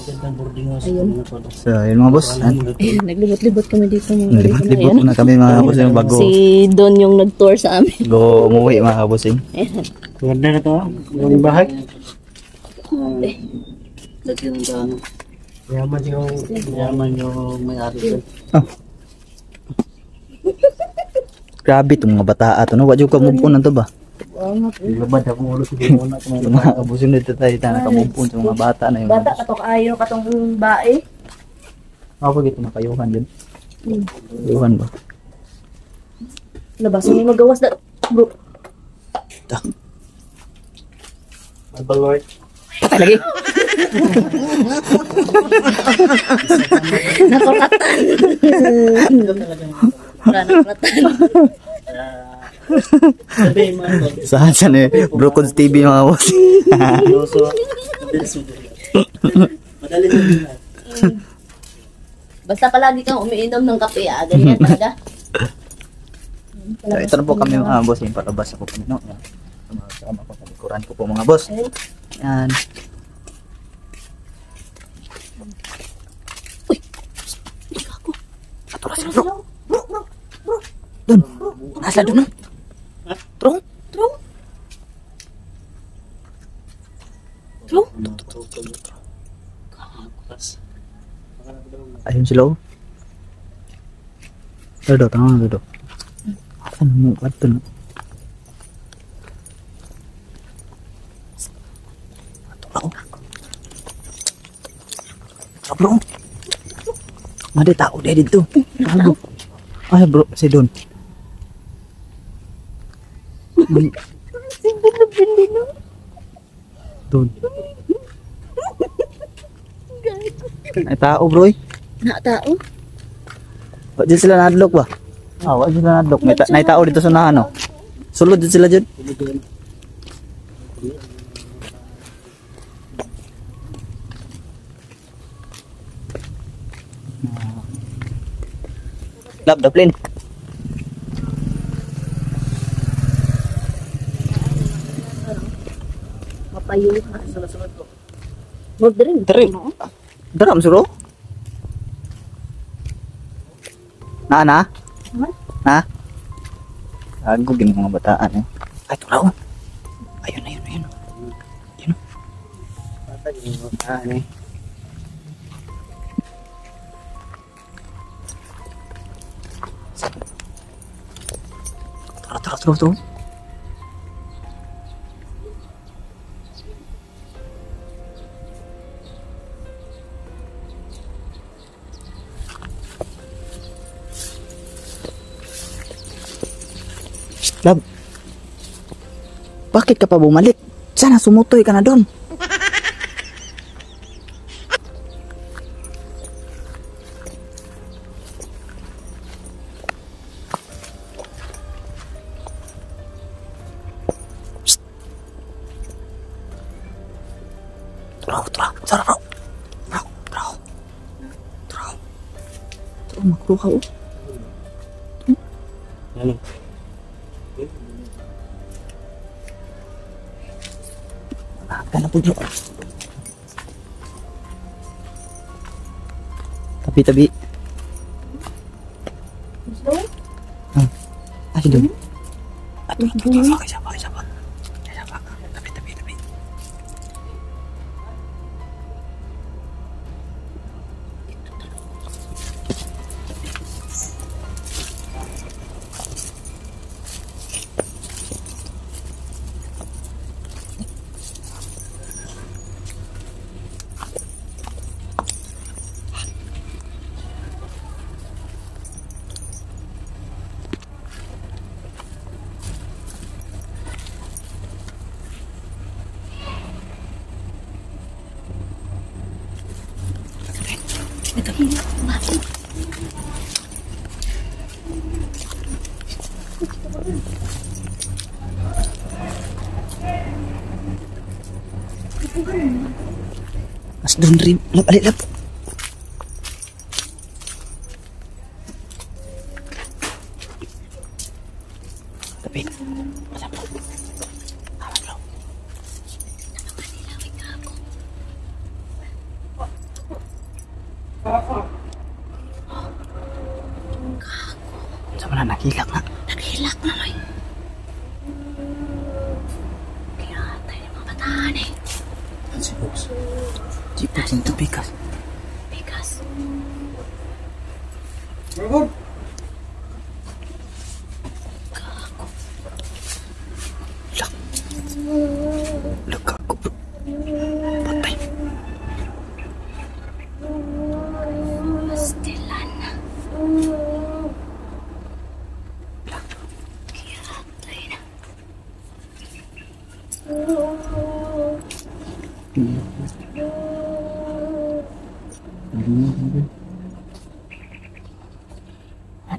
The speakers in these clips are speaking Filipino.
Ang magandang boarding house. Ayun. So, yun mga boss. Ayun, naglibot-libot kami dito mga Libot-libot Ayan. muna kami mga bossing bago Si Don yung nag-tour sa amin. go umuwi mga bossing. Ayan. Maganda na to. ah. Yung bahay. Lagyan ng daan. Yaman yung, yaman yung may-ari doon. Grabe itong mga bata ato no. Wadyo ka move on na to ba? Labad ako ulo siguro muna. Ito mga kabusin dito tayo tayo nakamove on sa mga bata na yung Bata katok ayo katong bae. Ako gito nakayuhan din. Kayuhan ba? Labas ni magawas da. Bro. Albalwart. Patay lagi. Sabi mo ano. Saan siya ni Brocon's TV mga boss? Madali. Basta palagi kang umiinom ng kape, ah. Ganyan talaga. So, ito na po kami mga boss. Yung palabas ako kami no. Yan. Sama ko sa likuran ko po mga boss. Ayun. Yan. Atulah sila bro. Bro, bro, bro. Dun. Nasa dun chỉ lỗ. Đây đổ tao rồi đổ không ngủ bắt từng chọc lỗ. Mà để tạo để đến tu ai bro sẽ đồn. Đồn. Ai ta ôm rồi Na tao. Wa dyan sila nadlok ba? Ah, wa sila nadlok. May, ta- may tao dito sa nahan, no? Sulod dyan sila dyan. Love the plane. Mapayo ha. Wag din. Dari. Daram suro. Na na. Na. Gago gini mga bataan eh. Ay, tulaw. Ayun, ayun, ayun. Patag yung ah, ano eh. Tara, tara, tara, tara. Bakit ka pa bumalik? Sana sumutoy ka na doon. Turaw, turaw, turaw, turaw, turaw, turaw. punya tapi tapi ah, aduh aduh aduh aduh aduh Mas donri, lu balik na. Sama na nakilak na. Naghilak na may. Kaya tayo mga bataan eh. Yan si Box. Jeepux into pikas. Bigas. Lag ako bro.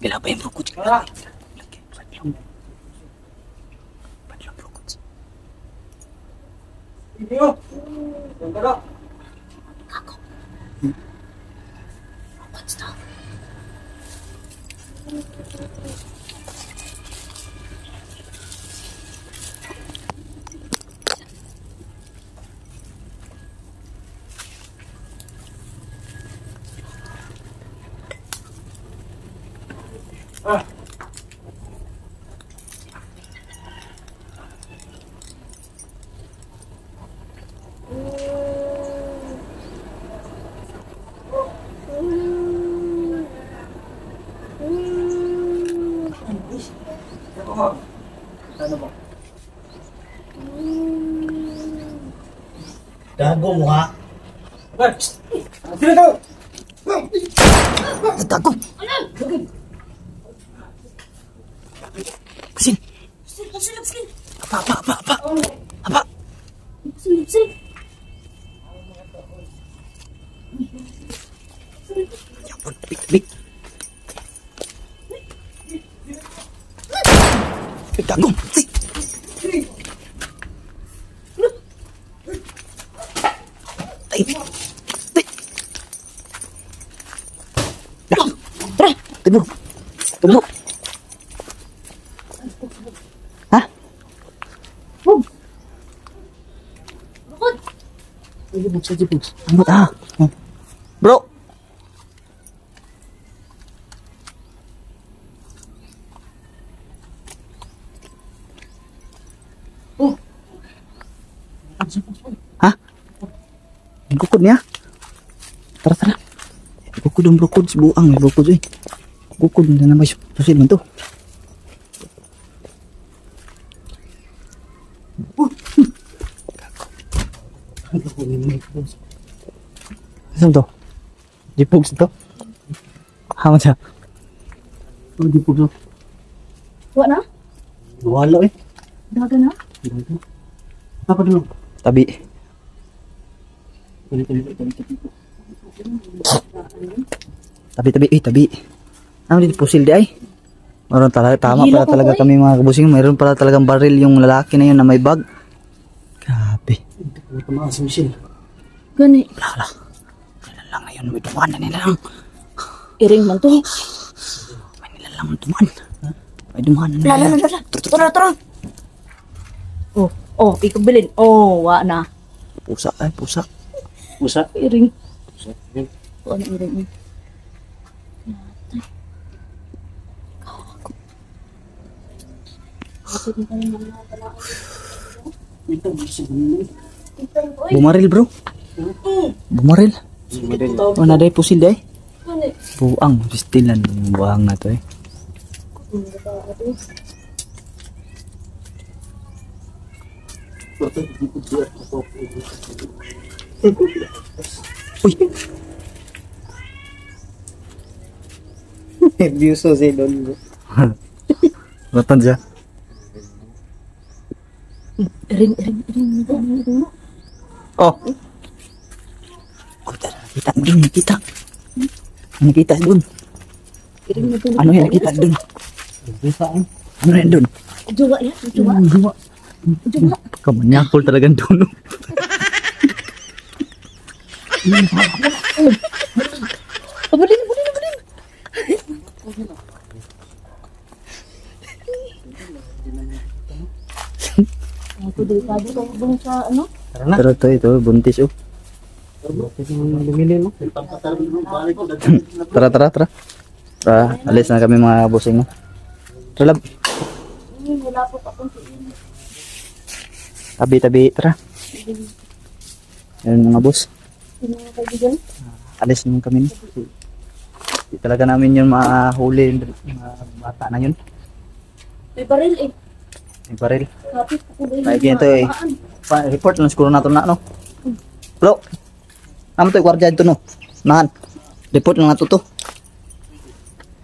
Gelabai mrukuti What's that? Gago mo ha. Natago! Kusin! Silip, silip, silip. Apa, apa, apa, apa? Apa? Silip, silip. Ya ampun, big, big. Natago! Tebu. Tebu. Hah? Ah. Bro. Ah. Bro. Oh. Hah? Gukun ya? Tara, tara. Gukun dong, bro. Kudu si buang, bro. Bukod na naman siya. Susil man to. Saan to? Jipogs to? Haman siya. Oh, di Box. oh. Wala na? Wala eh. Daga na? Gago. Apa dulu? Tabi. Tabi, tabi, tabi, tabi. Tabi, tabi. Eh, tabi. Ano dito? Pusil di ay? Meron talaga, tama Hilo pala talaga boy. kami mga kabusing. Mayroon pala talagang baril yung lalaki na yun na may bag. Grabe. Hindi ko tumakas si Michelle. Gani. Wala, wala. Nila lang na yun. May dumaan na nila lang. Iring man to. May nila lang dumaan. May dumaan na nila Lala, lala. Tara, tara. Oh, oh, ikaw bilin. Oh, wa na. Pusa, ay pusa. Usa. Iring. Usa. Yan. Oh, ano iring? Ito, Box. Ano? Bumaril bro. Bumaril. Madali. O na day pusil day. Buang. Pistilan. Buang na to eh. Uy. Nervioso si Don. Ratan siya. ring ring ring oh. Kita kita dun kita. Anu kita dun. Anu yang kita dun. Anu yang dun. Coba ya coba. Hmm, coba. Kamu nyakul terlalu dun delikado ka bang sa ano? Pero ito, ito, buntis oh. Tara, tara, tara. Tara, alis na kami mga bossing mo. Tara, lab. Wala po pa kung. Tabi, tabi, tara. Yan mga boss. Alis naman kami. Di talaga namin yun mahuli. Mga bata na yun. May baril eh. May baril. Ay, ganito eh. Report lang siguro natin na, no? Bro, naman to, gwardiya dito, no? Nahan. Report lang nato to.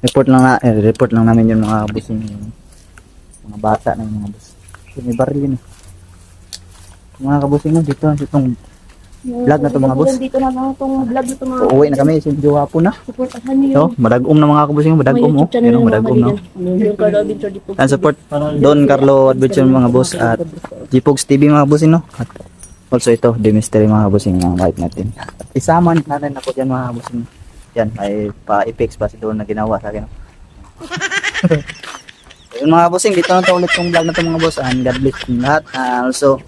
Report lang na, eh, report lang namin yung mga busing, mga bata na yung mga bus. May baril yun eh. Mga kabusing no, dito, itong Vlog na to, mga boss. Dito na mga itong vlog na to mga uuwi na kami, si Jowa po na. Supportahan niyo. So, madagom na mga kabusing, madagom oh. Yan, oh, madagom Carlo Adventure dito. And support Don Carlo Adventure mga boss at Gpogs TV mga bossing no. At also ito, The Mystery mga bossing ang wife natin. At isama natin ako dyan mga bossing. Yan, may pa-effects pa si Don na ginawa sa akin. no? yun mga bossing, dito na to ulit yung vlog na to mga boss. And God bless lahat. And also,